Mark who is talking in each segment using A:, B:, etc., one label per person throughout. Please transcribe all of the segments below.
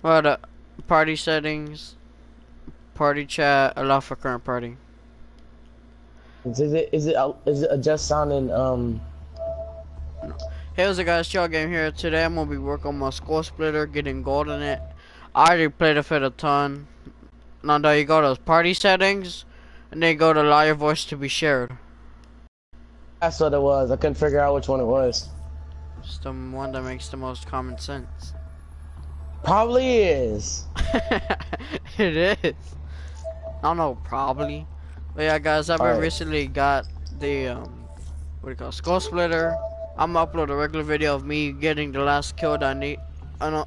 A: What uh, party settings, party chat, allow for current party.
B: Is it is it is it adjust sound and um?
A: Hey, what's up guys, Chill Game here. Today I'm gonna be working on my skull splitter, getting gold in it. I already played it for a ton. Now you go to party settings, and then you go to allow your voice to be shared.
B: That's what it was. I couldn't figure out which one it was.
A: It's the one that makes the most common sense.
B: Probably is.
A: it is. I don't know, probably. But yeah, guys, I've
B: Alright.
A: recently got the um, what do you call it, skull splitter. I'm gonna upload a regular video of me getting the last kill that I need. I know.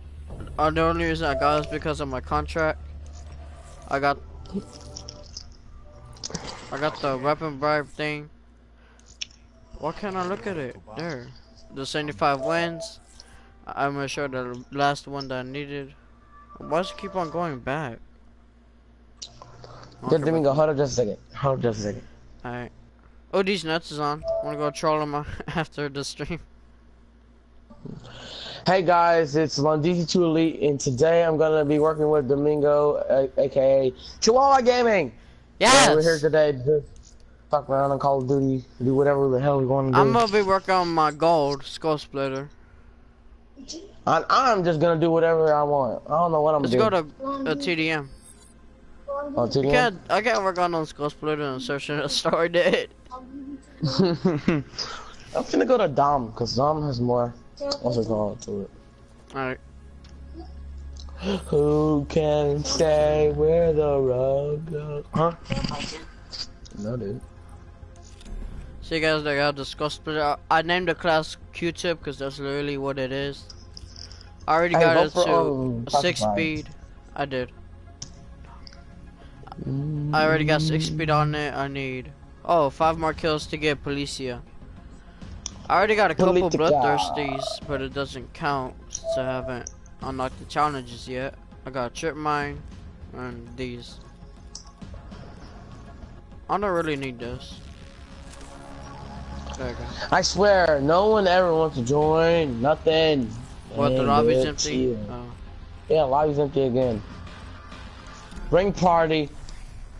A: Uh, the only reason I got it is because of my contract. I got. I got the weapon bribe thing. Why can't I look at it? There. The 75 wins. I'm gonna show the last one that I needed. Why does it keep on going back?
B: Good Domingo, hold up just a second. Hold up just a second.
A: Alright. Oh, these nuts is on. Wanna go troll him after the stream?
B: Hey guys, it's Londisi2 Elite, and today I'm gonna be working with Domingo, aka Chihuahua Gaming.
A: Yes!
B: We're here today to fuck around on Call of Duty, do whatever the hell we want to do.
A: I'm gonna be working on my gold skull splitter.
B: I'm, I'm just gonna do whatever I want. I don't know what I'm
A: Let's
B: gonna
A: go
B: do.
A: to uh, a TDM.
B: Oh, to
A: I can't, I can't work on no skull splitter and searching a story dead.
B: I'm gonna go to Dom, because Dom has more. What's it called to it?
A: Alright.
B: Who can say where the road goes? Huh? No, dude.
A: See you guys, I got the skull splitter. I, named the class Q-tip because that's literally what it is. I already got
B: vote
A: it to six speed. I did. I already got six speed on it. I need oh five more kills to get Policia. I already got a couple
B: Politica.
A: bloodthirsties, but it doesn't count since I haven't unlocked the challenges yet. I got trip mine and these. I don't really need this. Go.
B: I swear, no one ever wants to join. Nothing.
A: What the lobby's empty? Oh.
B: Yeah, lobby's empty again. Bring party.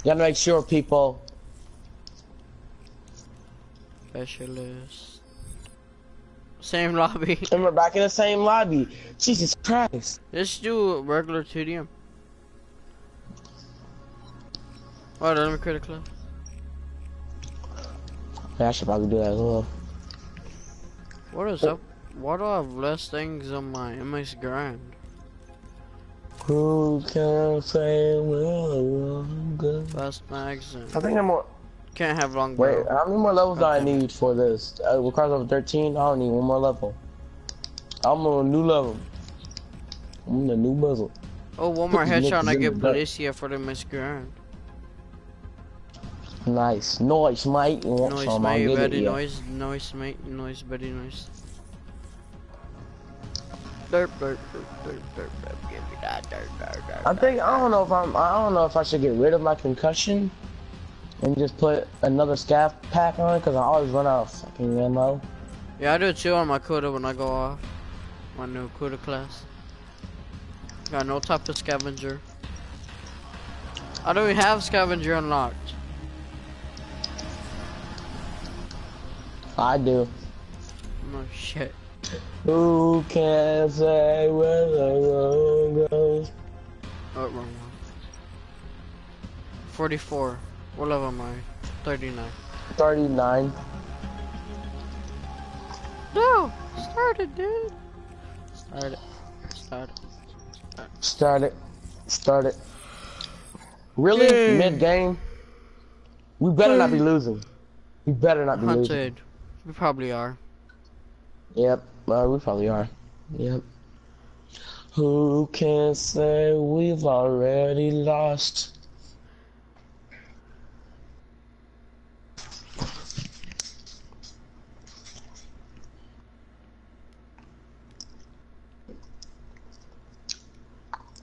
B: Gotta make sure people.
A: Specialist. Same lobby.
B: And we're back in the same lobby. Jesus Christ.
A: Let's do a regular TDM. Hold on, let me create a clip.
B: Yeah, I should probably do that as well.
A: What is up? Why do I have less things on my MX Garand?
B: Who can say where the road goes?
A: Fast mags and
B: I think I'm more.
A: can't have long
B: Wait,
A: barrel.
B: how many more levels do I need for this? Uh, it requires over 13. I don't need one more level. I'm on a new level. I'm in a new muzzle.
A: Oh, one more headshot and I get
B: the back.
A: For the MX Garand.
B: Nice. Noise, mate. Want
A: Noise,
B: some?
A: Mate, very noise, noise, mate, noise, very noise. Derp, derp, derp, derp,
B: I think I don't know if I'm. I don't know if I should get rid of my concussion and just put another scav pack on it because I always run out of fucking ammo.
A: Yeah, I do too on my Kuda when I go off. My new Kuda class. Got no type of scavenger. I don't even have scavenger unlocked.
B: I do.
A: No shit.
B: Who can say eh, where the road goes?
A: Oh, wrong one. 44. What level am I? 39.
B: 39.
A: No! Start it, dude! Start it. Start it.
B: Start it. Start it. Really? Mid game? We better not be losing. We better not be losing.
A: We probably are.
B: Yep. Uh, we probably are. Yep. Who can say we've already lost?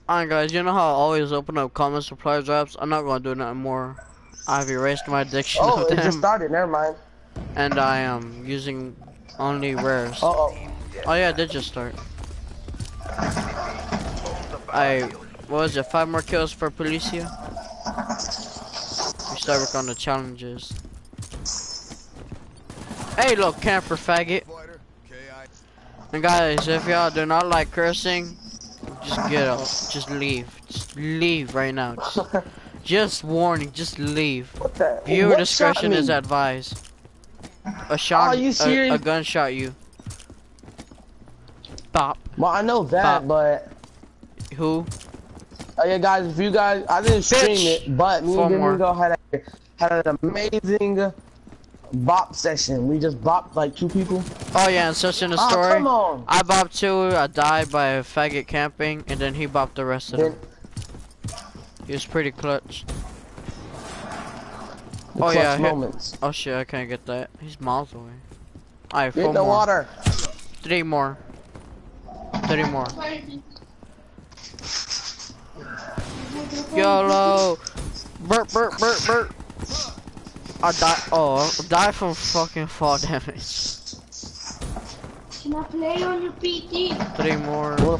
A: Alright guys, you know how I always open up comment supply drops? I'm not gonna do that anymore. I've erased my addiction
B: Oh, it just started. Never mind.
A: And I am using only rares.
B: Uh oh.
A: Oh yeah, it did just start. I what was it? Five more kills for Policia. We start working on the challenges. Hey, look, camper faggot. And guys, if y'all do not like cursing, just get out. Just leave. Just leave right now. Just, just warning. Just leave. Viewer discretion is advised. A shot.
B: Are you
A: a,
B: serious?
A: a gun shot you. Bop.
B: Well, I know that,
A: Pop.
B: but
A: Who?
B: oh yeah, guys, if you guys, I didn't stream it, but me
A: Four
B: and. Domingo had a, had an amazing bop session. We just bopped like two people.
A: Oh yeah, and such in the
B: Oh,
A: story.
B: come on.
A: I bopped two. I died by a faggot camping, and then he bopped the rest of
B: Then
A: them. He was pretty clutch.
B: Oh, the
A: Oh, yeah, hit-
B: moments.
A: Oh shit, I can't get that. He's miles away. Alright,
B: Get
A: four
B: in the
A: more.
B: water.
A: Three more. Three more. YOLO! Burp, burp, burp, burp. I die. Oh, I die from fucking fall damage.
C: Can I play on your PT?
A: Three more.
B: You wanna?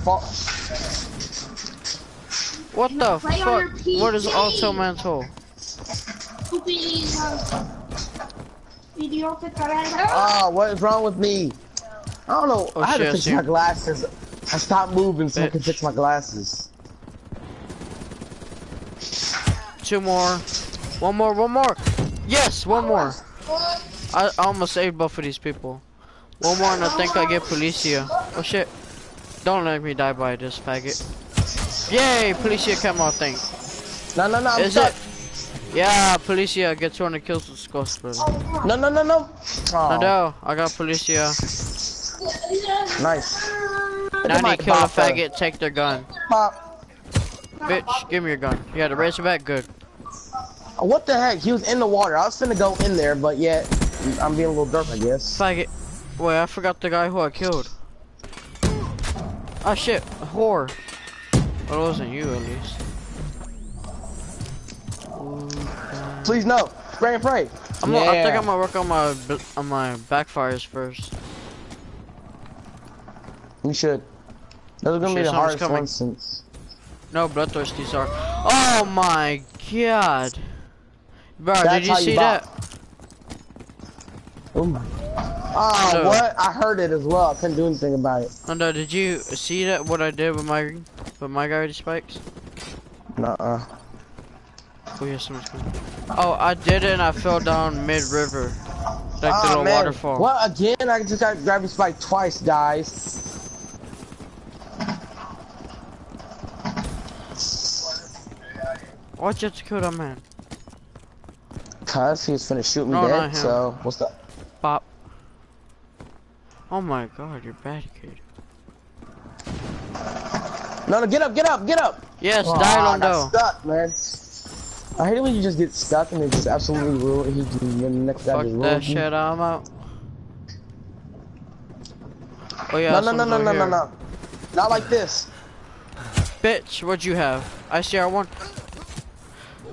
A: What the
C: Play on your
A: fuck? What is auto mental?
B: Ah, what is wrong with me? I don't know.
A: Oh,
B: I had
A: shit,
B: to fix my glasses. I stopped moving so I could fix my glasses.
A: Two more. One more, one more. Yes, one more. I, I almost saved both of these people. One more and I think I get Policia. Oh shit. Don't let me die by this faggot. Yay, Policia came out thing.
B: No, no, no. I'm
A: Is
B: stuck.
A: it? Yeah, Policia get 200 kills with Skull Splitter.
B: No, no, no, no. Oh,
A: No, I got Policia.
B: Nice.
A: Now I kill a faggot, take their gun.
B: Pop.
A: Bitch, give me your gun. Yeah, the Razorback, good.
B: What the heck? He was in the water. I was finna go in there, but yet I'm being a little derp, I guess.
A: Faggot. Wait, I forgot the guy who I killed. Oh shit, a whore. Well, it wasn't you at least.
B: Please no. Spray and pray.
A: I'm gonna, I think I'm gonna work on my on my backfires first.
B: We should. Those are gonna
A: Shit,
B: be the hardest
A: coming.
B: ones since.
A: No, bloodthirsties are. Oh my god, bro!
B: That's
A: did you
B: how you
A: see that?
B: Oh my. Ah, oh,
A: No.
B: what? I heard it as well. I couldn't do anything about it.
A: Hondo, did you see that? What I did with my with my gravity spikes?
B: Nuh-uh.
A: Oh yeah, someone's coming. Oh, I did it and I fell down mid river, like the
B: Ah,
A: little
B: man.
A: waterfall.
B: What again? I just got gravity spike twice, guys.
A: Why'd you have to kill that man?
B: Cause he was finna shoot me
A: No,
B: dead. So what's that?
A: Bop. Oh my god, you're bad kid.
B: No, no, get up, get up, get up.
A: Yes,
B: Aw,
A: die
B: I got stuck, man. I hate it when you just get stuck and it just absolutely ruin. He the next
A: Fuck that shit, I'm out. Oh yeah,
B: No, no, no, no, no, no, no. Not like this.
A: Bitch, what'd you have? ICR1?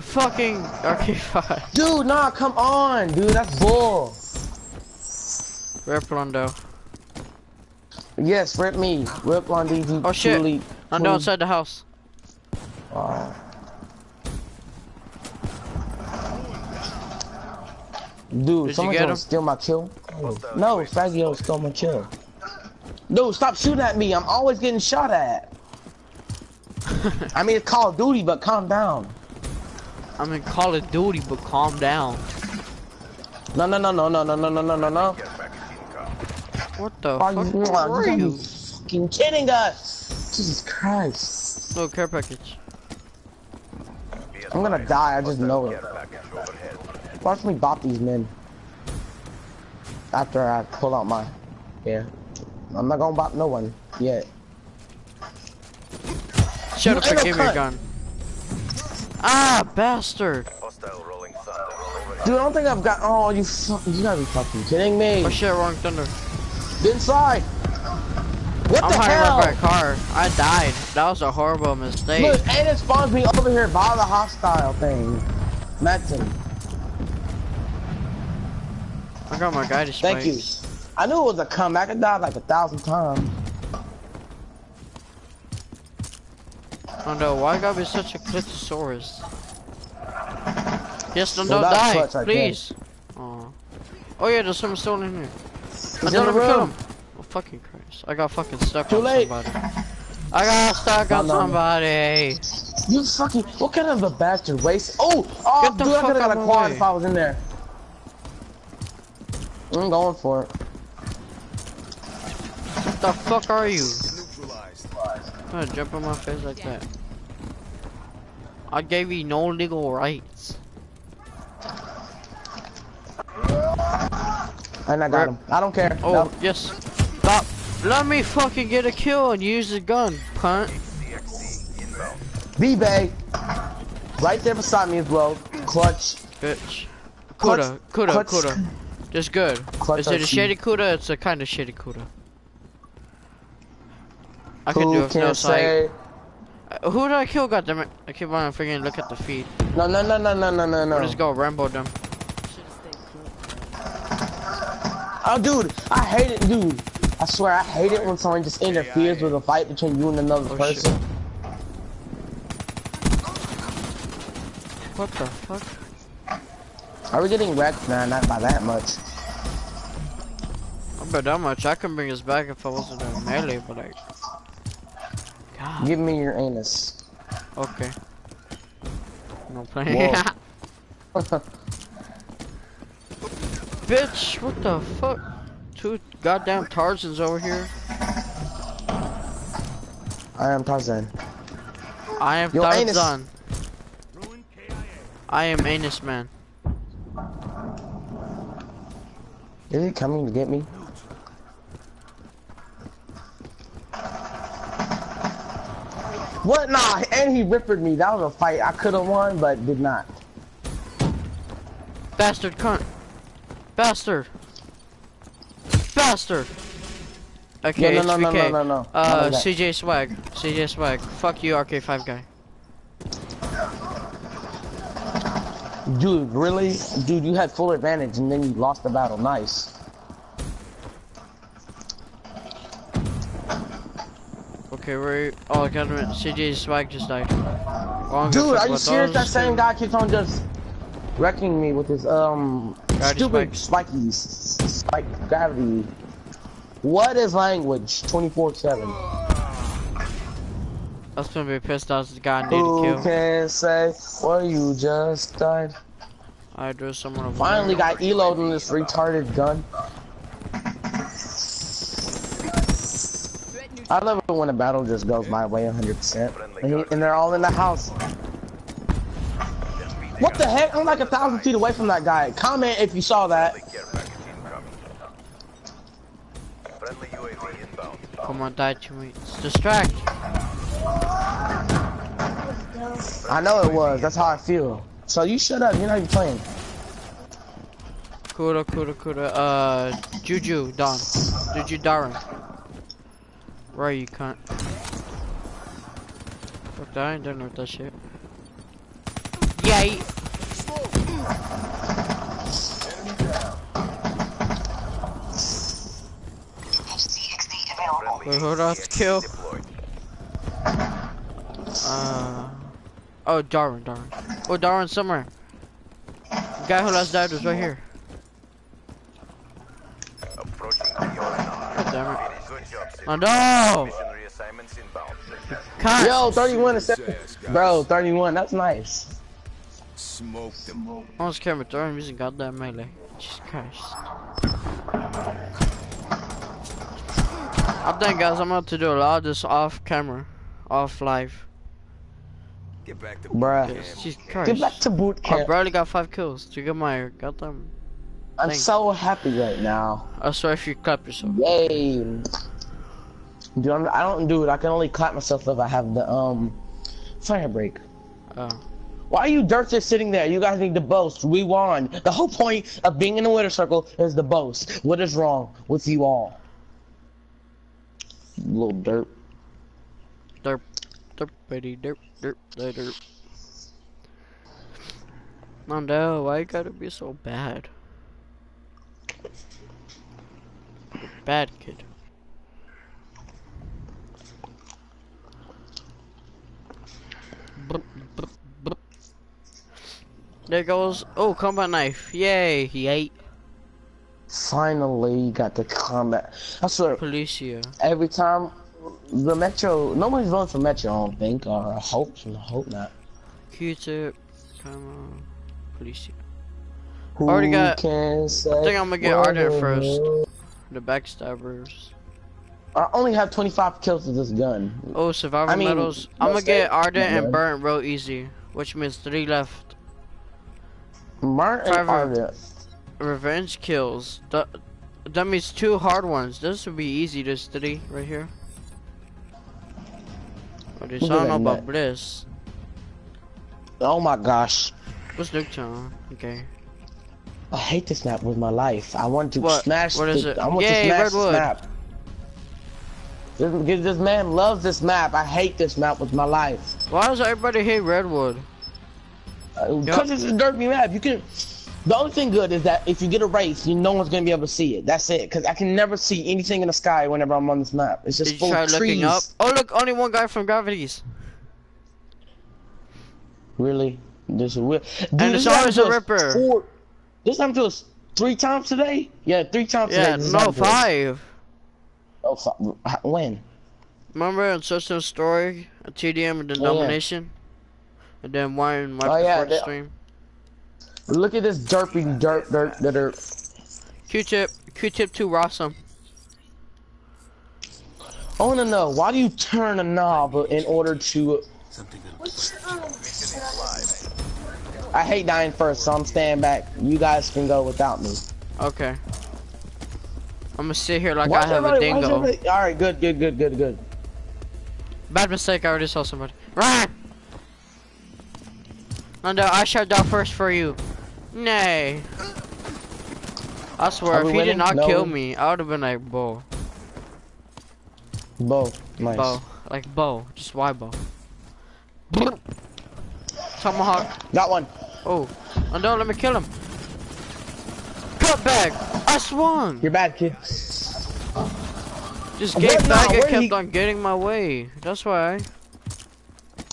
A: Fucking RK5.
B: Dude, nah, come on, dude. That's bull.
A: Rip Londo.
B: Yes, rip me. Rip on DG.
A: Oh, shit.
B: Truly, truly-
A: inside the house.
B: Wow. Dude,
A: you
B: someone's gonna
A: him?
B: steal my kill. Oh. No, Fagio stole my kill. Dude, stop shooting at me. I'm always getting shot at. I mean, it's Call of Duty, but calm down.
A: I'm in Call of Duty, but calm down.
B: No, no, no, no, no, no, no, no, no, no, no.
A: What the
B: Are
A: fuck?
B: you,
A: Where
B: are
A: are
B: you
A: you?
B: fucking kidding us? Jesus Christ.
A: No care package.
B: I'm gonna die, I just know it. Watch me bop these men. After I pull out my... Yeah. I'm not gonna bop no one yet.
A: Shut up and
B: ain't
A: give
B: no
A: me your gun. Ah, bastard.
D: Hostile rolling thunder over
B: Dude, I don't think I've got... Oh, you. You gotta be fucking kidding me.
A: Oh shit, wrong thunder.
B: Inside. What
A: I'm
B: the
A: hiding
B: hell?
A: by a car. I died. That was a horrible mistake.
B: Look, and it spawns me over here by the hostile thing. Metzen.
A: I got my guy to spikes.
B: Thank you. I knew it was a comeback. I died like a thousand times.
A: Oh no, why gotta be such a clitosaurus? Yes, don't
B: that's
A: die,
B: clutch
A: please. Oh. Oh yeah, there's someone still in here.
B: He's
A: I don't kill him. Oh fucking Christ! I got fucking stuck
B: Too
A: on
B: late.
A: somebody. I got stuck on somebody.
B: You fucking, what kind of a bastard waste? Oh, oh, dude, I could've got a quad
A: way.
B: if I was in there. I'm going for it.
A: What the fuck are you?
D: Neutralized.
A: Gonna jump on my face like that. I gave you no legal rights.
B: And I got
A: Rip.
B: him. I don't care.
A: Oh,
B: No.
A: yes. Stop. Let me fucking get a kill and use the gun, punt.
D: CXC.
B: B-Bay. Right there beside me as well. Clutch.
A: Bitch.
B: Clutch-
A: Kuda, Kuda,
B: clutch-
A: Kuda. Just good.
B: Clutch
A: Is it a shady Kuda? It's a kind of shady Kuda. I can do it no sight.
B: say?
A: Uh, Who did I kill, goddammit? I keep on freaking look at the feed.
B: No, no, no, no, no, no, no, no.
A: Let's go, Rambo them.
B: Oh, dude, I hate it, dude. I swear, I hate it when someone just interferes with a fight between you and another
A: Oh, shit.
B: person.
A: What the fuck?
B: Are we getting wrecked? Nah, not by that much.
A: I bet that much. I can bring us back if I wasn't in melee, but like. God.
B: Give me your anus.
A: Okay. No playing. Bitch, what the fuck? Two goddamn Tarzans over here.
B: I am Tarzan.
A: I am
B: Yo.
A: Tarzan. I am Anus Man.
B: Is he coming to get me? What? Nah, and he rippered me. That was a fight I could have won, but did not.
A: Bastard cunt. Bastard. Bastard. Okay,
B: no, no, no,
A: HBK.
B: no, no, no.
A: Uh,
B: None of.
A: CJ Swag. CJ Swag. Fuck you, RK5 guy.
B: Dude, really? Dude, you had full advantage and then you lost the battle. Nice.
A: Okay, we're. Oh, I got it. CJ Swag just died. Wrong
B: Dude, are you serious? That same guy keeps on just wrecking me with his um
A: Gravity
B: stupid spikies, spike gravity. What is language? 24/7.
A: That's gonna be pissed off. The guy I need to
B: Who
A: kill.
B: can say where you just died?
A: I drew someone
B: Finally got eloed in this retarded gun. I love it when a battle just goes my way 100%. And, he, and they're all in the house. What the heck? I'm like a thousand feet away from that guy. Comment if you saw that.
D: Friendly care package incoming. Friendly UAV inbound.
A: Come on, die to me. It's distract.
B: I know it was. That's how I feel. So you shut up. You're not even playing.
A: Kuda, Kuda, Kuda. Uh, Juju, Don. Juju, Darren. Where are you, cunt? Fuck that, I ain't done with that shit. Yay!
D: Friendly
A: Wait, hold on,
D: CXC
A: kill.
D: Deployed.
A: Uh, oh, Darwin, Darwin. Oh, Darwin somewhere. The guy who last died was right here.
D: Approaching the ONR.
A: Damn it.
D: Good job, Sid.
A: Oh no!
D: Mission reassignments inbound.
A: Cunt!
B: Yo, 31 a. Bro, 31. That's nice.
D: Smoke them.
A: I almost can't with Darwin using goddamn melee. Jesus Christ. I think guys. I'm about to do a lot of this off camera, off live.
D: Get back to
B: Bruh.
A: Yes, Jesus
B: Get back to boot camp.
A: I barely got five kills to get my goddamn.
B: I'm
A: Thanks.
B: so happy right now.
A: I swear if you clap yourself.
B: Yay. Dude, I'm, I don't do it. I can only clap myself if I have the, um, fire break.
A: Oh.
B: Why are you dirt just sitting there? You guys need to boast. We won. The whole point of being in the winner circle is the boast. What is wrong with you all? Little dirt.
A: Derp, derp, derp, derp, derp, derp. No, no, why you gotta be so bad? Bad kid. There goes. Oh, combat knife. Yay. he ate.
B: Finally got the combat. I swear,
A: Policia.
B: every time the Metro, nobody's voting for Metro, I don't think, or I hope, I hope not.
A: Q-tip. Come on. Policia.
B: Who
A: Already got-
B: Can
A: I think I'm gonna get Ardent first. The backstabbers.
B: I only have 25 kills with this gun.
A: Oh, survivor
B: I mean,
A: medals. I'm gonna get Ardent and Burnt real easy, which means three left. Trevor.
B: Ardent.
A: Revenge kills. That, that means two hard ones. This would be easy, this three right here.
B: Look
A: I don't know about. Bliss.
B: Oh my gosh.
A: What's Nuketown? Okay.
B: I hate this map with my life. I want to
A: What?
B: smash
A: What is
B: the,
A: it?
B: I want
A: Yay,
B: to smash
A: Redwood.
B: this map. This, this man loves this map. I hate this map with my life.
A: Why does everybody hate Redwood?
B: Uh, because it's a derpy map. You can. The only thing good is that if you get a race, you no one's gonna be able to see it. That's it. Because I can never see anything in the sky whenever I'm on this map. It's just
A: Did you
B: full
A: try
B: of
A: looking
B: trees.
A: up? Oh look, only one guy from Gravities.
B: Really? This is weird. Dude,
A: And
B: this
A: it's always a ripper.
B: Four, this time to us three times today. Yeah, three times
A: Yeah,
B: today.
A: no,
B: happened to us.
A: five.
B: Oh, fi- when?
A: Remember in System Story, a TDM oh, and then
B: Oh, yeah.
A: And then one right
B: Oh, yeah,
A: the stream.
B: Look at this derpy dirt, dirt, dirt.
A: Q-tip, Q-tip 2 Rossum.
B: I want to know why do you turn a knob in order to? I hate dying first, so I'm staying back. You guys can go without me.
A: Okay. I'm gonna sit here like
B: Why
A: I have a
B: everybody- why is
A: dingo.
B: All right, good, good, good, good, good.
A: Bad mistake, I already saw somebody. Run! No, I shot down first for you. Nay. I swear, if he did not
B: No.
A: kill me, I would have been like, Bo.
B: Bo, nice.
A: Bo. Like, Bo. Just why Bo? Tomahawk.
B: Got one.
A: Oh. Oh no, let me kill him. Cut back! I swung!
B: You're bad, kid.
A: Just gave back and kept
B: he-
A: on getting my way. That's why.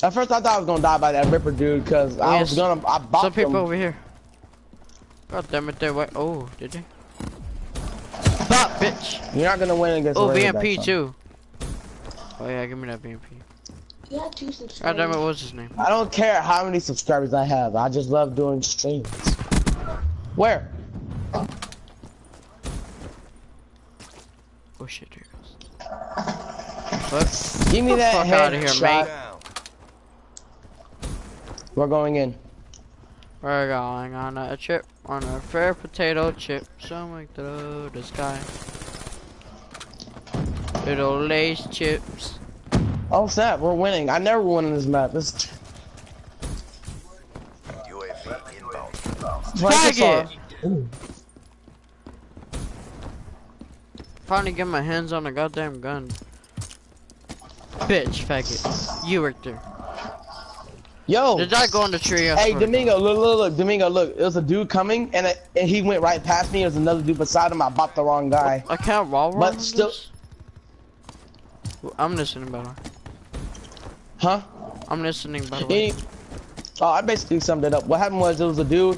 B: At first, I thought I was gonna die by that Ripper dude because I was gonna. I bopped
A: Some people
B: him.
A: over here. God damn it, they're white. Oh, did they? Stop, bitch!
B: You're not gonna win against.
A: Oh,
B: a Razorback,
A: VMP
B: son.
A: too. Oh yeah, give me that VMP.
C: You have two subscribers.
A: God damn it, what's his name?
B: I don't care how many subscribers I have. I just love doing streams. Where?
A: Oh shit, here it goes. What?
B: Give me that
A: fuck
B: head
A: outta here,
B: shot.
A: mate.
B: We're going in.
A: We're going on a trip on a fair potato chip. Somewhere through the sky. Little lace chips.
B: Oh snap, we're winning. I never won in this map. This
D: UAV inbound.
B: right
A: Faggot! Finally get my hands on a goddamn gun. Bitch, faggot. You worked there.
B: Yo.
A: Did I go on the tree? I
B: Hey Domingo, look, look, look, Domingo, look. There was a dude coming, and, it, and he went right past me. There was another dude beside him. I bopped the wrong guy.
A: I can't wall run.
B: But still-
A: this? I'm listening, way.
B: Huh?
A: I'm listening, by the way.
B: He, oh, I basically summed it up. What happened was there was a dude.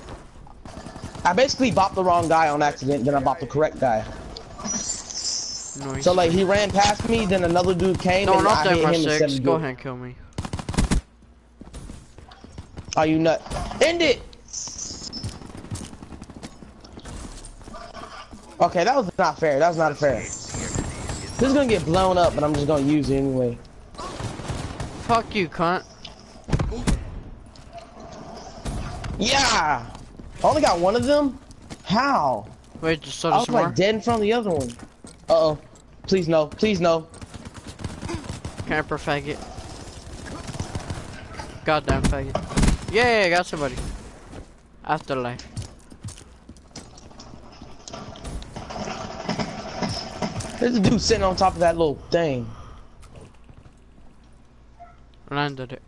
B: I basically bopped the wrong guy on accident, then I bopped the correct guy.
A: Noise.
B: So like he ran past me, then another dude came
A: no,
B: and
A: not
B: I
A: that
B: hit him
A: six. Go ahead and kill me.
B: Are you nut? End it. Okay, that was not fair. That was not fair. This is gonna get blown up, but I'm just gonna use it anyway.
A: Fuck you, cunt.
B: Yeah. I only got one of them. How?
A: Wait, just so
B: I was
A: more.
B: like dead in front of the other one. Uh oh. Please no. Please no.
A: Camper faggot. Goddamn faggot. Yeah, I got somebody. Afterlife.
B: There's a dude sitting on top of that little thing.
A: Landed it.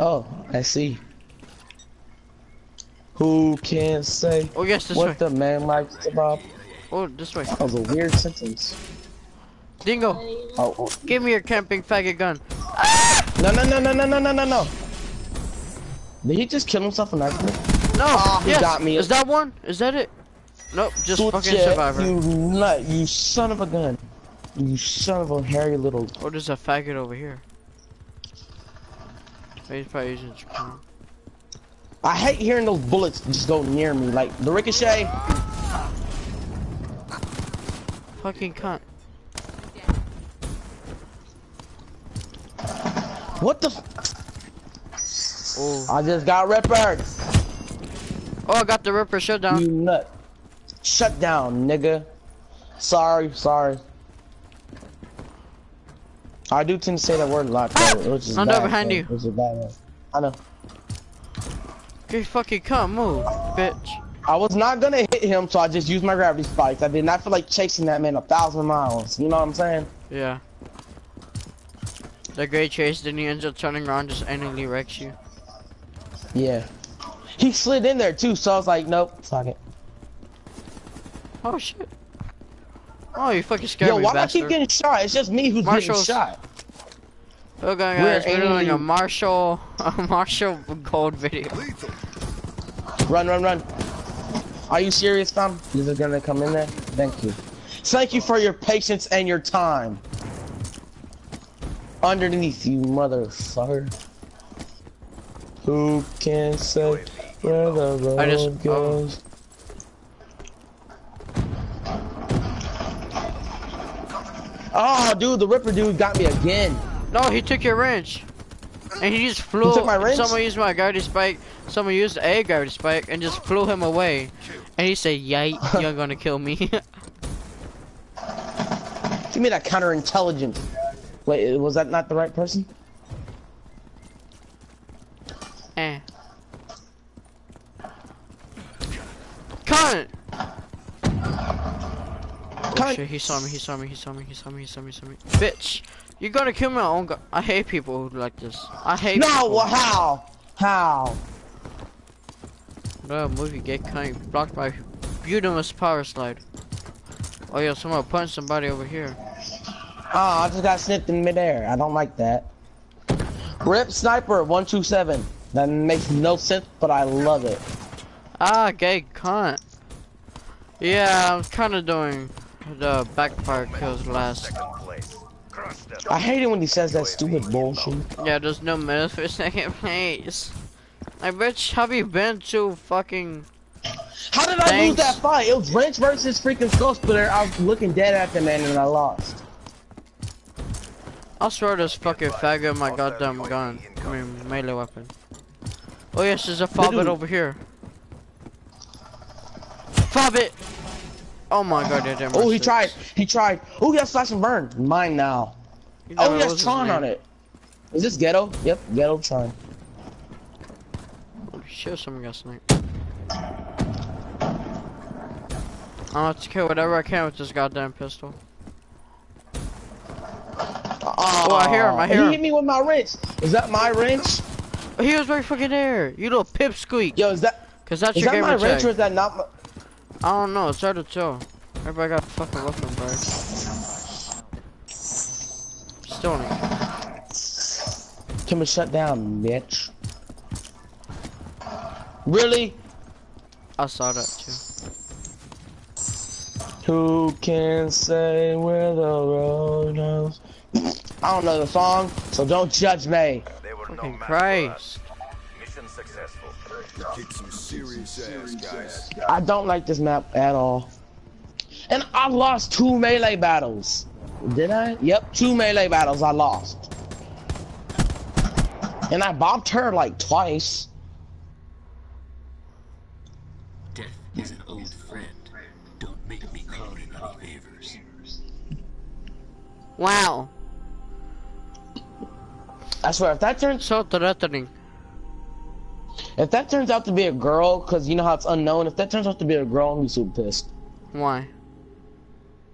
B: Oh, I see. Who can say
A: Oh yes, this
B: what
A: way.
B: the man likes about?
A: Oh, this way.
B: That was a weird sentence.
A: Dingo,
B: Oh, oh,
A: give me your camping faggot gun.
B: No, no, no, no, no, no, no, no, no. Did he just kill himself in accident?
A: No,
B: Oh, he
A: yes.
B: got me.
A: Is that one? Is that it? Nope, just
B: Switch
A: fucking survivor.
B: You nut, you son of a gun. You son of a hairy little.
A: Oh, there's a faggot over here. He's probably using his.
B: I hate hearing those bullets just go near me. Like the ricochet.
A: Fucking cunt.
B: What the? F
A: Oh.
B: I just got rippered.
A: Oh, I got the Ripper shutdown.
B: You nut. Shut down, nigga. Sorry, sorry. I do tend to say that word a lot, though, which is
A: I'm
B: bad.
A: behind
B: though,
A: you.
B: Which is bad. I know.
A: Okay, fucking cunt, move, bitch.
B: I was not gonna hit him, so I just used my gravity spikes. I did not feel like chasing that man a thousand miles. You know what I'm saying?
A: Yeah. The great chase, then he ends up turning around, just endingly wrecks you.
B: Yeah. He slid in there too, so I was like, nope, fuck it.
A: Oh shit. Oh, you fucking scared
B: Yo,
A: me,
B: why do I keep getting shot? It's just me who's
A: Marshall's-
B: getting shot.
A: Oh, okay,
B: We're
A: guys, we're doing a
B: aiming-
A: Marshall, a Marshall Gold video.
B: Run, run, run. Are you serious, fam? Is it gonna come in there? Thank you. Thank you for your patience and your time. Underneath you, motherfucker. Who can say where the
A: I just-
B: road oh. goes? Oh, dude, the Ripper dude got me again.
A: No, he took your wrench. And he just flew.
B: took my wrench?
A: Someone used my gravity spike. Someone used a gravity spike and just flew him away. And he said, "Yite, you're gonna kill me."
B: Give me that counterintelligence. Wait, was that not the right person?
A: eh. Cunt! Oh shit, he saw me, he saw me, he saw me, he saw me, he saw me, he saw me. Bitch! You're gonna kill my own guy. I hate people who like this. I hate
B: No,
A: people.
B: well, how? How?
A: The movie get kind of blocked by Beautimus power slide. Oh yeah, someone punched somebody over here.
B: Oh, I just got snipped in midair. I don't like that. Rip Sniper 127. That makes no sense, but I love it.
A: Ah, gay cunt. Yeah, I'm kind of doing the backfire kills last.
D: Second place. Crush them.
B: I hate it when he says that stupid bullshit.
A: Yeah, there's no minutes for second place. I bitch, have you been to fucking?
B: How did I lose that fight? It was Wrench versus freaking Skull Splitter. I was looking dead at the man and I lost.
A: I swear this fucking faggot my goddamn gun. I mean melee weapon. Oh yes, there's a fobbit over here. Fobbit! Oh my god, did
B: Oh, he tried. He tried. Oh, he has Slash and Burn. Mine now. Oh, he has Tron on it. Is this Ghetto? Yep, Ghetto Tron.
A: Holy shit, someone got sniped. I'm to kill whatever I can with this goddamn pistol.
B: Oh,
A: I hear him, I hear him.
B: He hit me with my wrench. Is that my wrench?
A: He was right fucking there, you little pipsqueak.
B: Yo, is that
A: Cause that's
B: is
A: your
B: that my wrench or is that not my...
A: I don't know, it's hard to tell. Everybody got a fucking weapon, bro. Still only.
B: Can we shut down, bitch? Really?
A: I saw that too.
B: Who can say where the road goes? I don't know the song, so don't judge me.
D: They were no
A: Fucking
D: match.
A: Christ.
D: Mission successful.
E: Kick some serious ass, guys.
B: I don't like this map at all. And I lost two melee battles. Did I? Yep, two melee battles I lost. And I bopped her like twice.
F: Death is an old friend. Don't make me call in any favors.
A: Wow.
B: I swear, if that turns
A: So threatening.
B: if that turns out to be a girl, cause you know how it's unknown. If that turns out to be a girl, I'm gonna be super pissed.
A: Why?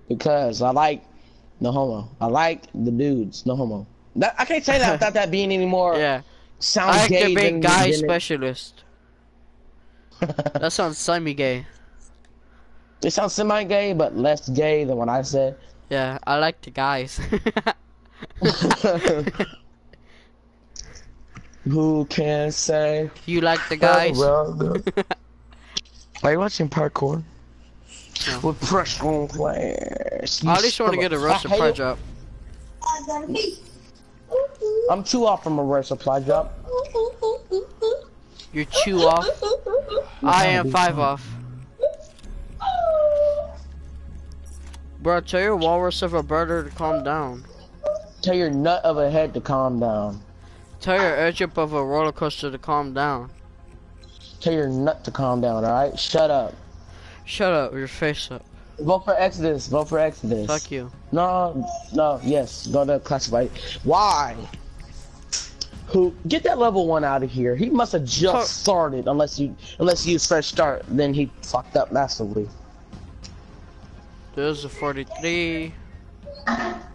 B: Because I like no homo. I like the dudes, no homo. That, I can't say that without that being any more
A: Yeah.
B: sounds
A: I like
B: gay
A: the big guy specialist. That sounds semi-gay.
B: It sounds semi-gay, but less gay than what I said.
A: Yeah, I like the guys.
B: Who can say?
A: You like the guys?
B: Are you watching parkour?
A: No.
B: With professional players.
A: I least want to get a rush supply drop.
B: I'm two off from a rush supply drop.
A: You're two off. I am five off. Bro, tell your walrus of a brother to calm down.
B: Tell your nut of a head to calm down.
A: Tell your airship of a roller coaster to calm down.
B: Tell your nut to calm down, alright? Shut up.
A: Shut up, your face up.
B: Vote for Exodus. Vote for Exodus.
A: Fuck you.
B: No, no, yes. Go to classified. Why? Who? Get that level one out of here. He must have just
A: Fuck.
B: started. Unless you, unless you use fresh start, then he fucked up massively.
A: There's a 43.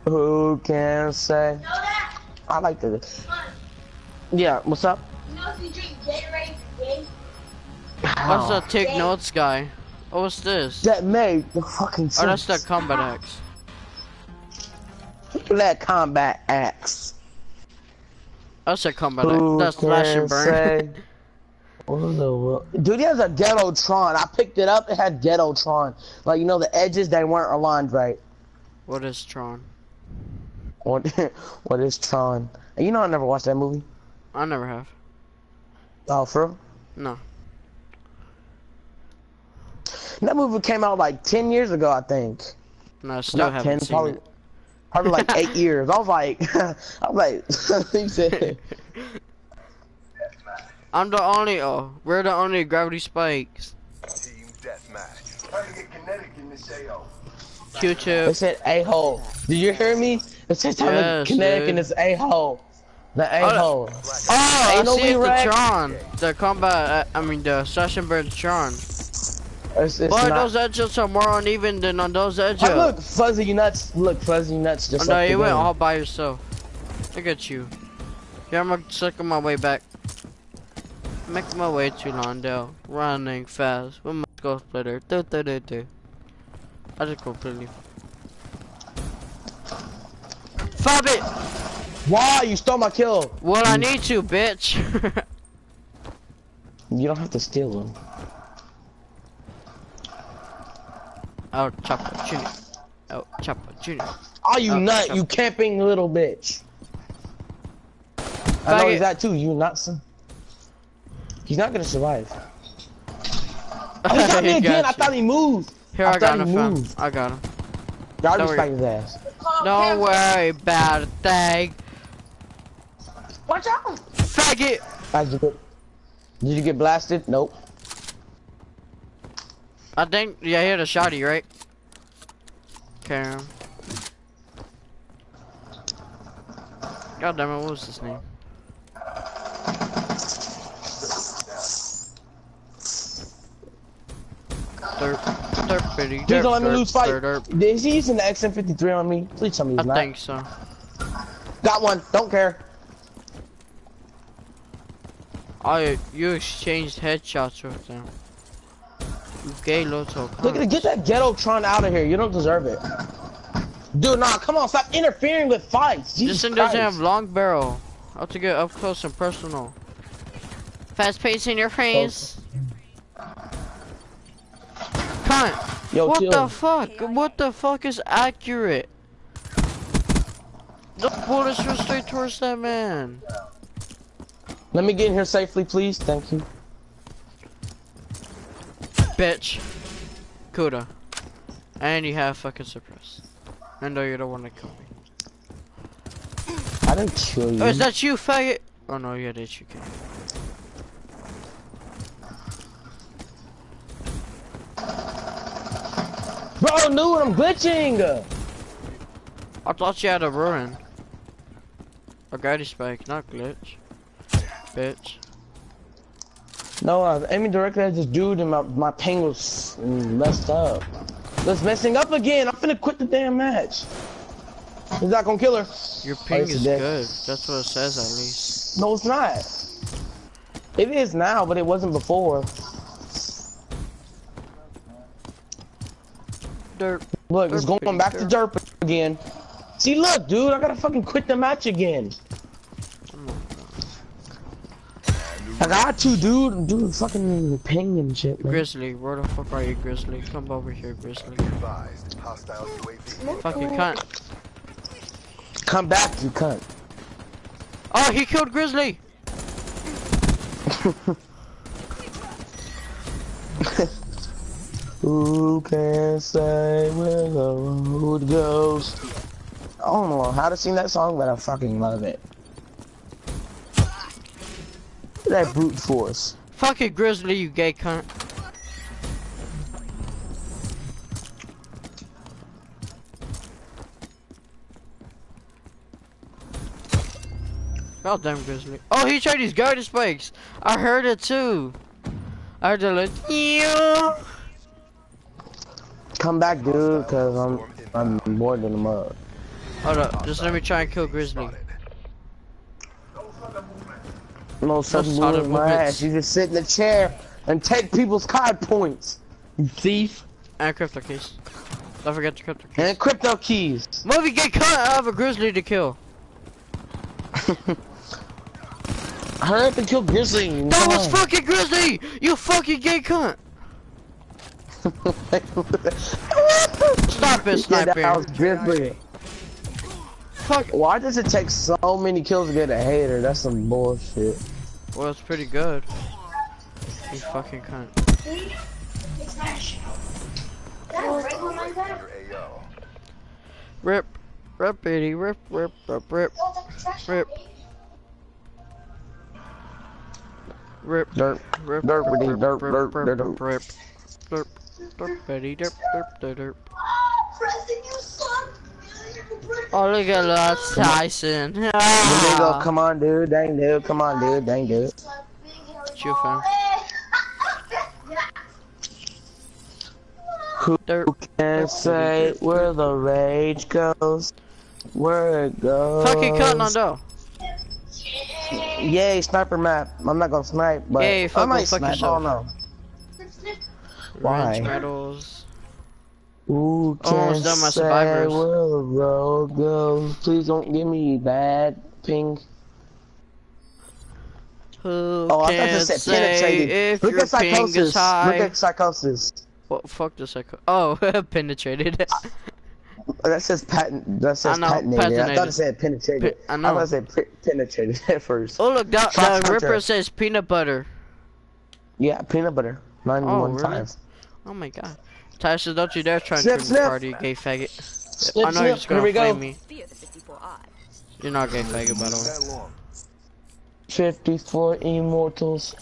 B: Who can say? I like the. Yeah. What's up?
C: You know if you drink Gatorade today,
A: What's the take notes guy? Oh, what's this?
B: That made the fucking
A: Oh, that's the combat axe.
B: Look at that combat axe.
A: That's a combat
B: Who
A: axe. That's slash and burn.
B: say? What the wo- Dude, he has a ghetto Tron. I picked it up. It had ghetto Tron. Like you know, the edges they weren't aligned right.
A: what is Tron?
B: What? what is Tron? You know, I never watched that movie.
A: I never have.
B: Oh, for real?
A: No.
B: That movie came out like ten years ago, I think.
A: No, I still
B: Not
A: haven't seen
B: probably,
A: it.
B: probably like eight years. I was like, I was like, he said,
A: I'm the only. Oh, we're the only gravity spikes.
D: Team deathmatch.
E: Trying to get kinetic in this AO.
A: Q-tip.
B: said a hole. Did you hear me? It said
A: Yes,
B: kinetic
A: dude.
B: in this a hole. The a hole.
A: Oh, I
B: Ain't no
A: see the
B: re-rack.
A: Tron. The combat. uh, I mean the slash and burn Tron.
B: It's, it's
A: Boy,
B: not.
A: those edges are more uneven than on those edges.
B: Oh, look, fuzzy nuts. Look, fuzzy nuts. Just
A: Oh, no,
B: like
A: you went all by yourself. Look at you. Yeah, I'm gonna circle my way back. Make my way to Londale. Running fast with my skull splitter. Do, do, do, do. I just completely. Fab it!
B: Why you stole my kill?
A: Well, I need to, bitch.
B: You don't have to steal them.
A: oh, Chopper Junior. Oh, Chopper Junior.
B: Oh, you
A: Oh,
B: nut,
A: shut
B: you camping little bitch. I know he's that too, you nuts. He's not gonna survive. Oh, he got me
A: He
B: again,
A: got
B: I thought he moved.
A: Here,
B: I
A: I, got him,
B: moved.
A: I got him. Don't
B: respect his ass.
A: Don't worry about a thing.
B: Watch out!
A: Faggot!
B: Did you get, did you get blasted? Nope.
A: I think, yeah, he had a shotty, right? Okay. God damn it, what was his name? Derp, derpity,
B: Please
A: derp,
B: don't let me
A: derp,
B: lose fight.
A: derp, derp.
B: Is he using the XM53 on me? Please tell me he's
A: I
B: not.
A: think so.
B: Got one, don't care.
A: Oh, you exchanged headshots with them. You gay little
B: Look at get that ghetto Tron out of here. You don't deserve it. Dude, nah, come on, stop interfering with fights.
A: This
B: Jesus
A: thing doesn't have long barrel. How to get up close and personal. Fast pace in your face. Cunt.
B: Yo,
A: what
B: chill.
A: the fuck? What the fuck is accurate? The bullets were straight towards that man.
B: Let me get in here safely, please. Thank you.
A: Bitch. Kuda. And you have fucking suppressed. I know you don't want to kill me.
B: I didn't kill you.
A: Oh, is that you, faggot? Oh no, yeah, that's you. Kid.
B: Bro, dude, I'm glitching.
A: I thought you had a ruin. A guiding spike, not glitch. Bitch.
B: No, uh, I was aiming directly at this dude and my, my ping was messed up. It's messing up again. I'm finna quit the damn match. He's not gonna kill her.
A: Your oh, ping
B: it's
A: is
B: dead.
A: good. That's what it says at least.
B: No, it's not. It is now, but it wasn't before.
A: Dirt.
B: Look, it's going back to
A: derp.
B: derp again. See, look, dude, I gotta fucking quit the match again. Got to, dude. Dude, fucking ping and shit, man.
A: Grizzly, where the fuck are you, Grizzly? Come over here, Grizzly.
D: Be advised. Hostile UAV.
A: Fucking cunt.
B: Come back, you cunt.
A: Oh, he killed Grizzly!
B: Who can say where the road goes? I don't know how to sing that song, but I fucking love it. That brute force.
A: Fucking Grizzly, you gay cunt. God damn Grizzly. Oh, he tried his garden spikes. I heard it too. I heard it like, yeah.
B: Come back, dude, cause I'm I'm bored in the mud.
A: Hold up, just let me try and kill Grizzly.
B: No such moving my ass. You just sit in the chair and take people's card points. You thief.
A: And crypto keys. Don't forget the crypto keys.
B: And crypto keys.
A: Movie get cut I have a Grizzly to kill.
B: Hurry up and kill Grizzly.
A: That was fucking Grizzly! You fucking gay cunt! Stop it, sniper.
B: Yeah, that was Grizzly.
A: Fuck.
B: Why does it take so many kills to get a hater? That's some bullshit.
A: Well, it's pretty good. You fucking cunt.
C: It's not show. That regular like that?
D: Your AO.
A: Rip. Rip, bitty. Rip, rip, rip, rip.
C: Oh, that's trash.
A: Rip. Rip.
B: Dirt.
A: Rip.
B: Dirt,
A: rip,
B: bitty,
A: rip,
B: dirt,
A: rip,
B: dirt,
A: rip,
B: dirt,
A: rip, Rip. Derp. Derp, bitty. Derp, derp, derp, derp.
C: Oh, Preston, you suck.
A: Oh, look at that Tyson.
B: Domingo,
A: Ah.
B: come on, dude. Dang, dude. Come on, dude. Dang, dude.
A: you, fam.
B: Who can say where the rage goes? Where it goes?
A: Fucking cut, Nando.
B: Yay, sniper map. I'm not gonna snipe, but
A: Yay,
B: I
A: fuck-
B: might
A: go
B: snipe.
A: Yourself.
B: don't. Why?
A: Medals.
B: Who can
A: Almost done my survivors.
B: where road goes? Please don't give me bad ping.
A: Who
B: Oh, I thought this said penetrated. Look at psychosis. Look at psychosis.
A: What fuck the psycho? Oh, penetrated.
B: That says patent. That says
A: I know,
B: patinated. I thought
A: patinated.
B: it said penetrated.
A: Pe- I
B: I thought it said pe- penetrated at first.
A: oh look, that, that Ripper says peanut butter.
B: Yeah, peanut butter. Nine
A: Oh,
B: one
A: really?
B: five.
A: Oh my god. Tyson, don't you dare try and
B: Snip,
A: turn the
B: snip.
A: party, gay faggot.
B: Snip,
A: I know
B: snip.
A: you're just gonna
B: we go.
A: flame me.
G: Fear the 54 odd.
A: You're not gay faggot, by the way.
D: That.
B: Fifty-four immortals.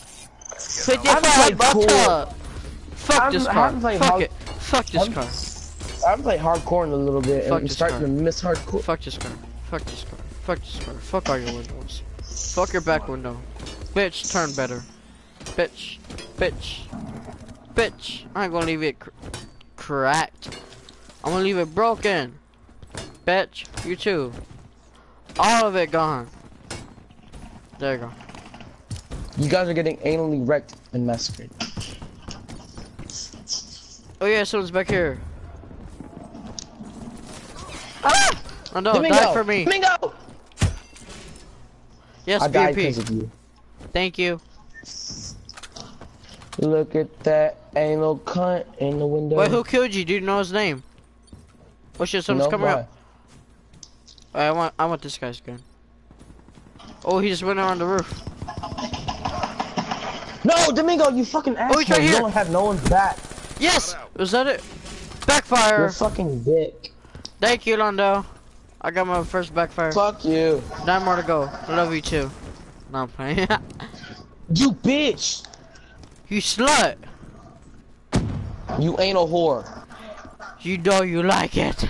A: Fifty
B: haven't
A: five
B: cool.
A: butter. Fuck
B: I'm-
A: this
B: I
A: car. Fuck
B: hard-
A: it. Fuck this
B: I'm-
A: car.
B: I've played hardcore in a little bit,
A: Fuck
B: and I'm
A: this
B: starting
A: car.
B: to miss hardcore.
A: Fuck this car. Fuck this car. Fuck this car. Fuck all your windows. Fuck your back window. Bitch, turn better. Bitch. Bitch. Bitch. I ain't gonna leave it cr cracked. I'm gonna leave it broken. Bitch. You too. All of it gone. There you go.
B: You guys are getting anally wrecked and massacred.
A: Oh yeah, someone's back here. Ah! Oh no,
B: Domingo!
A: die for me.
B: Domingo!
A: Yes,
B: I died
A: BP.
B: because of you.
A: Thank you.
B: Look at that anal cunt in the window.
A: Wait, who killed you? Do you know his name? Oh your someone's
B: No,
A: coming
B: why?
A: up. I want, I want this guy's gun. Oh, he just went around the roof.
B: No, Domingo, you fucking asshole.
A: Oh, he's right
B: you
A: here.
B: don't have no one's back.
A: Yes, was that it?
B: You're
A: Backfire.
B: a fucking dick.
A: Thank you, Londo. I got my first backfire.
B: Fuck you.
A: Nine more to go. I love you too. No, I'm playing.
B: You bitch.
A: You slut.
B: You ain't a whore.
A: You know you like it.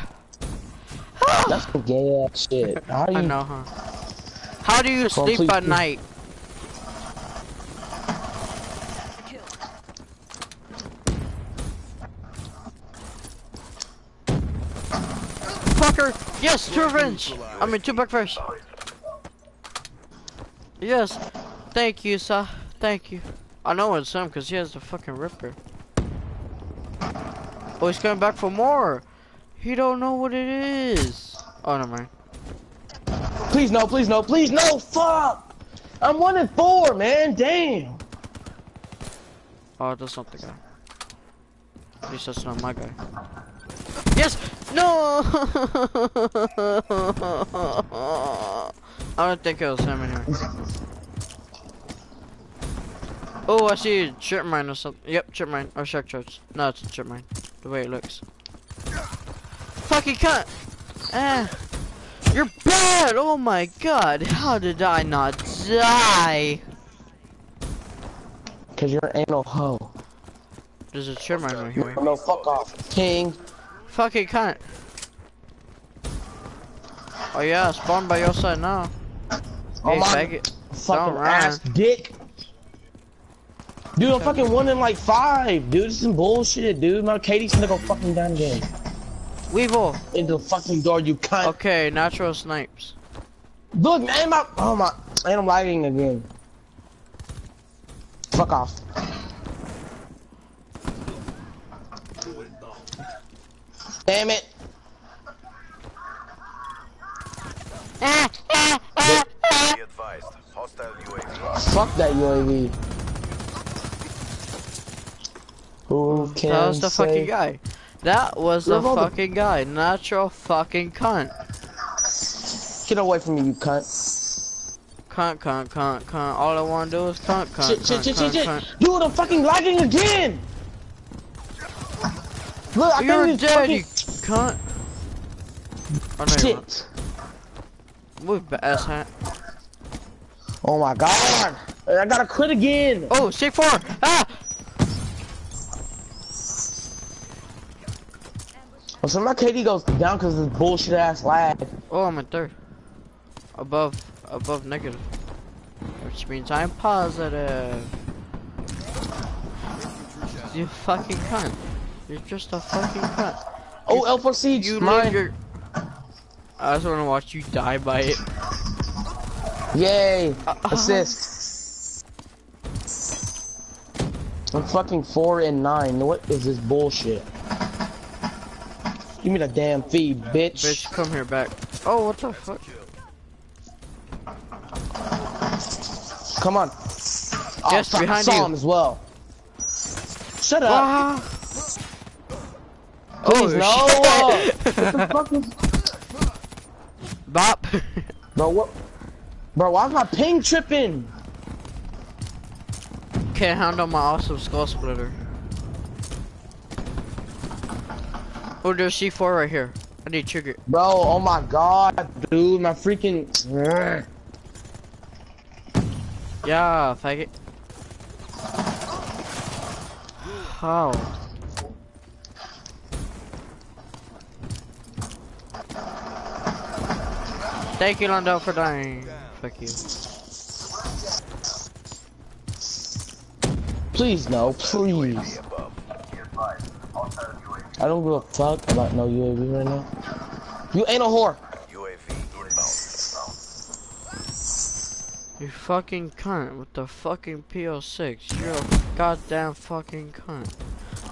B: That's some gay ass shit. How do you
A: I know, huh? How do you sleep at night? Fucker! Yes, two revenge! I mean, two backfires. Yes. Thank you, sir. Thank you. I know it's him because he has the fucking ripper. Oh, he's coming back for more. He don't know what it is. Oh, never mind.
B: Please no, please no, please no, fuck! I'm one and four, man. Damn.
A: Oh, that's not the guy. At least that's not my guy. Yes! No! I don't think it was him in here. Oh, I see a chip mine or something. Yep, chip mine. Or shock charge. No, it's a chip mine. The way it looks. Fucking cut! Ah. You're bad! Oh my god! How did I not die?
B: Cause you're an anal hoe.
A: There's a chip mine right here.
B: No, fuck off. King.
A: Fucking cunt. Oh yeah, spawn by your side now.
B: Oh
A: hey,
B: my
A: faggot.
B: fucking
A: Don't
B: ass dick. Dude, I'm fucking one in like five, dude. This is some bullshit, dude. My KD's gonna go fucking down again.
A: Weevil.
B: Into the fucking door, you cunt.
A: Okay, natural snipes.
B: Look, man, my oh my, and I'm lagging again. Fuck off. Damn it.
D: Ah, ah, ah, Be advised. Hostile UAV.
B: Fuck that UAV. Who can
A: That was the
B: say-
A: fucking guy. That was the fucking guy. Natural fucking cunt.
B: Get away from me, you cunt.
A: Cunt, cunt, cunt, cunt. All I wanna do is cunt, cunt,
B: Shit,
A: cunt,
B: shit, shit,
A: cunt,
B: shit,
A: cunt.
B: shit. Dude, I'm fucking lagging again. Look, I
A: You're
B: can't
A: dead, you cunt. Oh, no,
B: shit.
A: Move, ass hat.
B: Oh my god. I gotta quit again.
A: Oh, C4! Ah!
B: Oh, so my KD goes down because of this bullshit ass lag.
A: Oh, I'm at third. Above, above negative. Which means I'm positive. You fucking cunt. You're just a fucking cunt.
B: Oh, L4C,
A: You
B: mine.
A: your... I just wanna watch you die by it.
B: Yay.
A: Uh,
B: Assist. I'm fucking four and nine. What is this bullshit? Give me the damn feed, bitch.
A: Bitch, come here back. Oh, what the fuck?
B: Come on. Oh,
A: Yes,
B: fuck, I
A: behind
B: saw
A: you.
B: him as well. Shut up.
A: Ah!
B: Please, no.
A: Oh, shit.
B: what the fuck is...
A: Bop.
B: Bro, what? Bro, why's my ping tripping?
A: Can't handle my awesome skull splitter. Oh, there's C4 right here. I need trigger.
B: Bro, oh my god, dude, my freaking...
A: Yeah, faggot. How? Thank you, Lando, for dying. Fuck you.
B: Please, no, please.
D: Above. Be advised. Hostile UAV.
B: I don't give a fuck about no UAV right now. You ain't a whore.
D: UAV inbound.
A: You fucking cunt with the fucking PO6. You're a goddamn fucking cunt.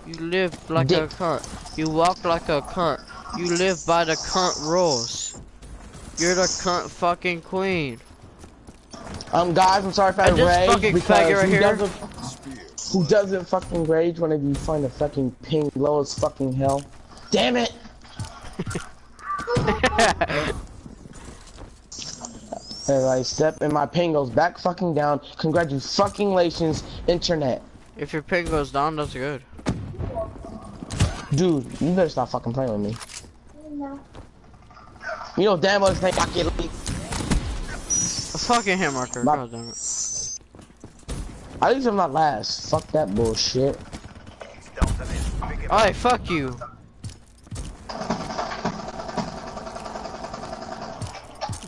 A: You live like a cunt. You walk like a cunt. You live by the cunt rules. You're the cunt fucking queen.
B: Um, guys, I'm sorry if I
A: And this
B: rage
A: fucking
B: because
A: faggot right
B: who
A: here-
B: doesn't, who doesn't fucking rage whenever you find a fucking ping low as fucking hell? Damn it! As I step and my ping goes back fucking down. Congratulations, fucking Lations internet.
A: If your ping goes down, that's good.
B: Dude, you better stop fucking playing with me.
C: No.
B: You know damn well this thing I get leaked.
A: A fucking hit marker.
B: My-
A: God damn it.
B: At least I'm not last. Fuck that bullshit.
D: Delta is big enough.
A: Alright, fuck you.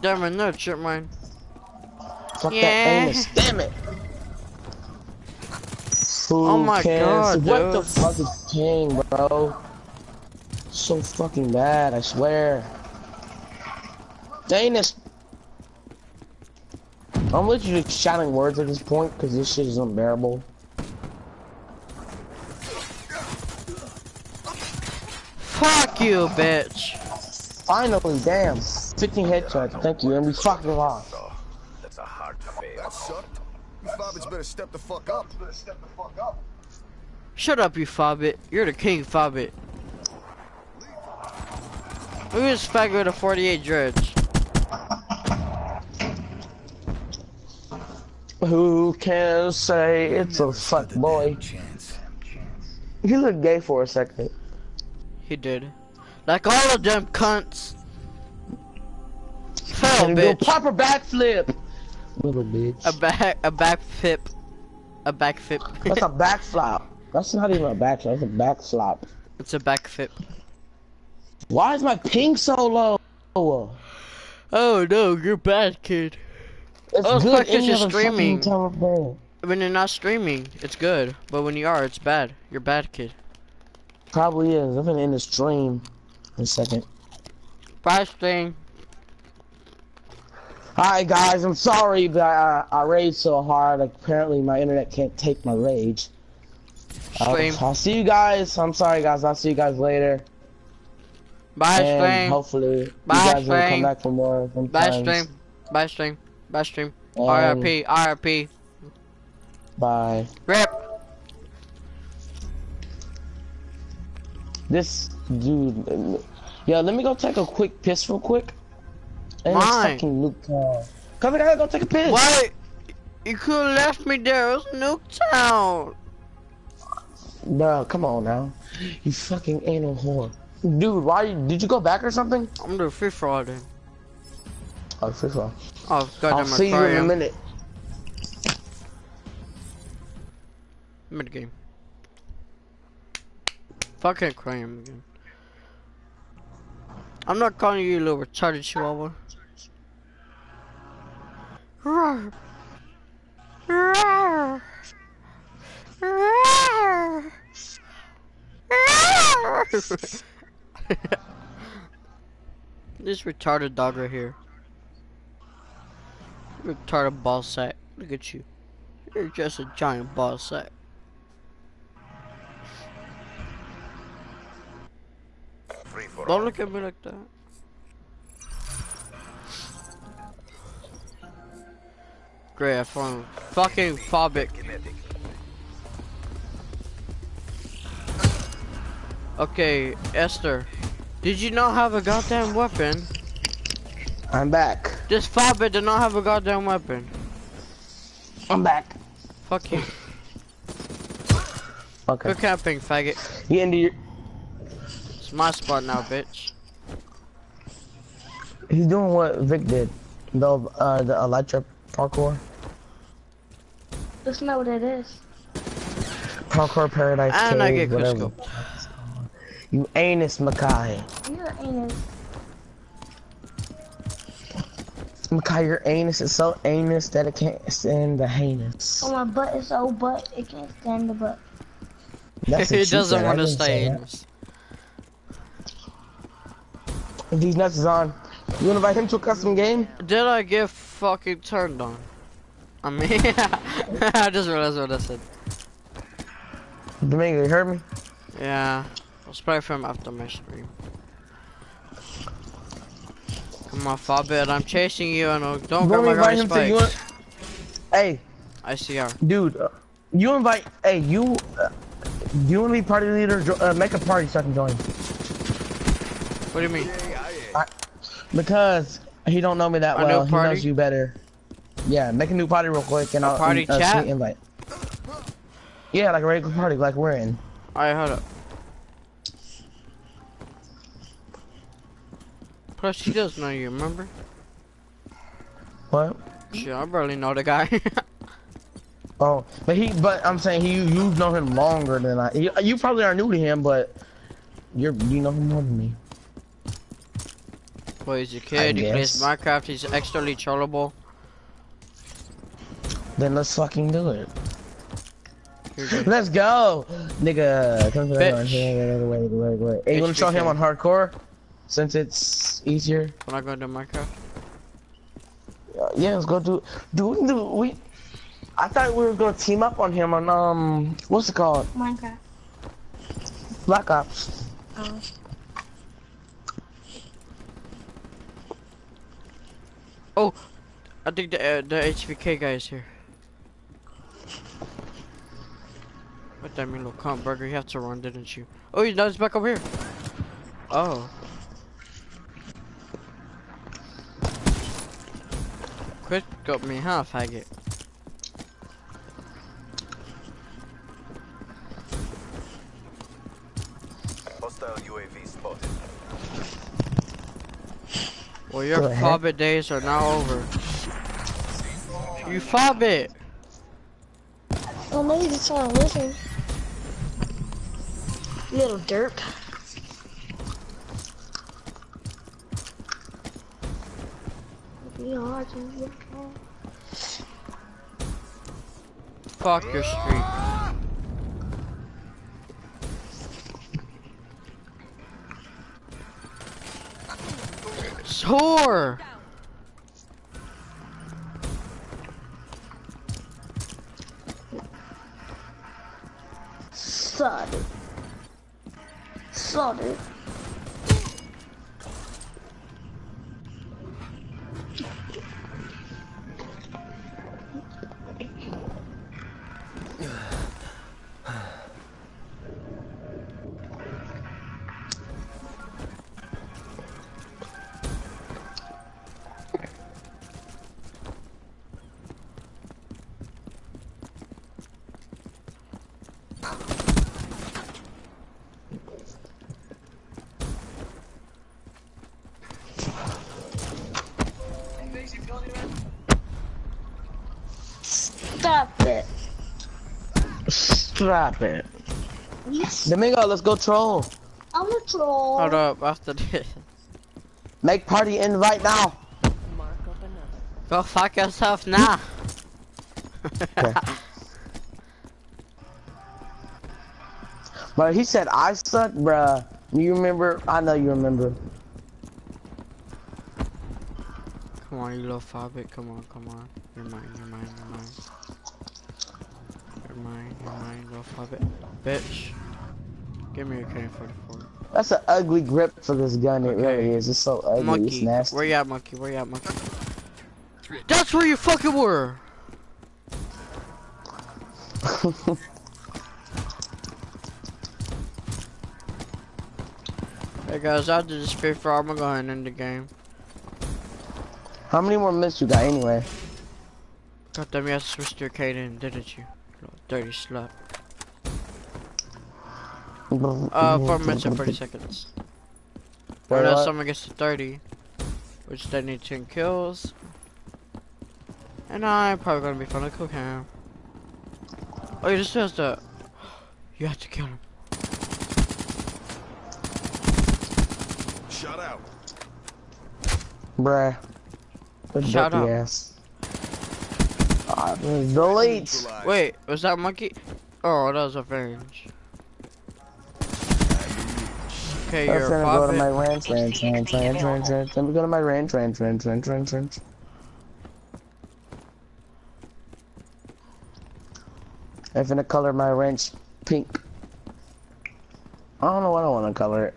A: Damn it, no chip mine.
B: Fuck
A: Yeah.
B: that famous. Damn it. Who
A: Oh my
B: cares?
A: God,
B: What the fuck is ping, bro? So fucking bad, I swear. Dang this. I'm literally shouting words at this point because this shit is unbearable.
A: Fuck you, bitch.
B: Finally, damn. 15 headshots, thank you, and we fucking lost.
D: That's a hard fail.
E: son. You Fobbits better step the fuck up.
D: Better step the fuck up.
A: Shut up, you Fobbit. You're the king Fobbit. Look at this faggot with a 48 dredge.
B: Who can say it's a fuck boy?
F: Chance.
B: He looked gay for a second.
A: He did. Like all of them cunts. Fell,
B: And he do a proper backflip. Little bitch.
A: A back, a backflip. A back flip.
B: That's a backflop. That's not even a backflip. That's a backflop.
A: it's a backflip.
B: Why is my ping so low?
A: Oh no, you're bad, kid.
B: It's
A: Oh, it's
B: good any
A: you're
B: other
A: streaming.
B: fucking time
A: When you're not streaming, it's good. But when you are, it's bad. You're bad, kid.
B: Probably is. I'm gonna end the stream in a second.
A: Bye, stream.
B: Alright guys, I'm sorry, but I, I rage so hard. Apparently, my internet can't take my rage. Uh, I'll,
A: Stream.
B: I'll see you guys. I'm sorry, guys. I'll see you guys later.
A: Bye,
B: and
A: stream.
B: hopefully,
A: Bye,
B: you guys will come back for more.
A: Bye,
B: sometimes.
A: stream. Bye, stream. Bye, stream.
B: Um,
A: RIP. RIP.
B: Bye.
A: Rip.
B: This dude. Yo, let me go take a quick piss real quick. And it's
A: Why?
B: fucking Luke Town. Cause I gotta go take a piss.
A: Why? You could have left me there. It was Nuketown.
B: Bro, come on now. You fucking anal whore. Dude, why did you go back or something?
A: I'm doing free then.
B: Oh, free throw.
A: Oh, goddamn
B: I'll see you in a minute.
A: Mid game. Fucking aquarium again. I'm not calling you a little retarded chihuahua. Roar. Roar. Roar. this retarded dog right here. Retarded ball sack. Look at you. You're just a giant ball sack. Don't look at me like that. Great, I found fucking.
D: Kinetic.
A: Okay, Esther. Did you not have a goddamn weapon?
B: I'm back.
A: This Fobic did not have a goddamn weapon.
B: I'm back.
A: Fuck you.
B: Okay.
A: Good camping, faggot.
B: You into your.
A: It's my spot now, bitch.
B: He's doing what Vic did. The uh the electric parkour.
C: That's not what it is.
B: Parkour paradise
A: And I
B: cave,
A: get
B: whatever.
A: Cusco.
B: You anus Makai.
C: Your anus.
B: Makai, your anus is so anus that it can't stand the heinous.
C: Oh, my butt is so butt, it can't stand the butt.
B: That's what
A: he
B: she
A: doesn't
B: said,
A: want to
B: didn't
A: stay
B: say
A: in
B: that. these nuts is on, you wanna invite him to a custom game?
A: Did I get fucking turned on? I mean, I just realized what I said.
B: Domingo, you heard me?
A: Yeah, I'll spray for him after my stream. Come on, Fabit, I'm chasing you and uh, don't grab my
B: to him to you?
A: spikes.
B: Hey,
A: ICR.
B: dude, uh, you invite. Hey, you. Uh, you wanna be party leader? Uh, make a party so I can join.
A: What do you mean?
B: Because he don't know me that
A: A
B: well. He knows you better. Yeah, make a new party real quick and
A: A
B: I'll
A: party
B: uh,
A: chat?
B: sweet invite. Yeah, like a regular party, like we're in.
A: Alright, hold up. Plus, he does know you, remember?
B: What?
A: Shit, I barely know the guy.
B: Oh, but he, but I'm saying he, you know him longer than I. You, you probably are new to him, but you're, you know him more than me.
A: Boy, he's a kid, he plays. Minecraft, he's extremely trollable.
B: Then let's fucking do it. Let's go, nigga. Come to the
A: Bitch.
B: Wait, wait, wait, wait. Hey, you wanna show him on hardcore? Since it's easier.
A: When I go to Minecraft?
B: Uh, yeah, let's go do. Do do we? I thought we were gonna team up on him on um, what's it called?
C: Minecraft.
B: Black Ops.
C: Oh.
A: I think the, uh, the HVK guy is here. What that mean, little cunt burger? You have to run, didn't you? Oh, he's he's back over here. Oh. Quit got me, huh, faggot?
D: Hostile UAV spotted.
A: Well, your
B: Go
A: fobbit days are now over. You fobbit!
C: Oh, maybe he's trying to listen. Little derp. You are too.
A: Fuck your streak. Sore!
C: Stop it.
B: Stop it.
C: Yes.
B: Domingo, let's go troll.
C: I'm a troll.
A: Hold up, after this.
B: Make party invite now.
A: Go fuck yourself now.
B: Okay. But he said I suck, bruh. You remember? I know you remember.
A: Come on, you little fobbit. Come on, come on. You're mine, you're mine, you're mine. Mine, you're mine, little fobbit. Bitch. Give me a K-44.
B: That's an ugly grip for this gun. It
A: Okay.
B: really is. It's so ugly. It's
A: Monkey.
B: nasty.
A: Where you at, monkey? Where you at, monkey? That's where you fucking were! Hey guys, after this free for go ahead and end the game.
B: How many more minutes you got anyway?
A: God damn, you had to switch to your Kaden, didn't you? Little dirty slut. Uh, 4 minutes and 40 seconds.
B: Wait,
A: Unless
B: what?
A: someone gets to 30, which they need 10 kills. And I'm probably gonna be fun to cook him. Oh, you just has to. You have to kill him.
E: Shut out.
B: Bruh. Good
A: Shut
B: dirty
A: up.
B: ass. Ah, delete.
A: Wait, was that monkey? Oh, that was a range. Okay, you're
B: gonna go to my ranch, ranch, ranch, ranch, ranch, ranch. Let me go to my ranch, ranch, ranch, ranch, ranch, ranch. I'm gonna color my ranch pink. I don't know what I want to color it.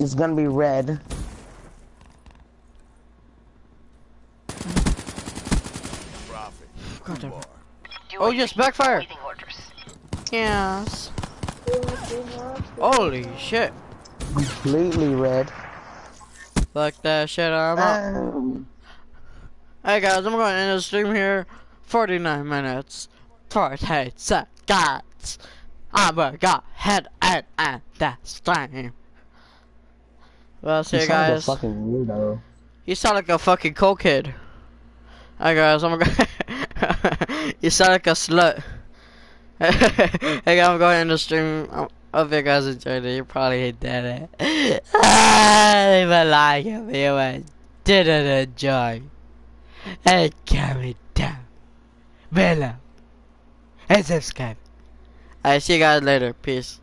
B: It's gonna be red.
A: God damn it.
E: Bar.
A: Oh, yes, backfire! Yes. Holy shit.
B: Completely red.
A: Fuck that shit, I'm out.
B: Um,
A: Hey guys, I'm going to end the stream here. 49 minutes. 48 seconds. I'm gonna go ahead and end the stream. Well, see
B: you
A: you
B: sound like a fucking weirdo.
A: You sound like a fucking cokehead. Hi guys, I'm gonna. you sound like a slut. hey guys, I'm going to stream. I hope you guys enjoyed it. You probably hate that. Ah, leave a like if you didn't enjoy. And comment down below. And subscribe. Alright, see you guys later. Peace.